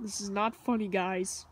This is not funny, guys.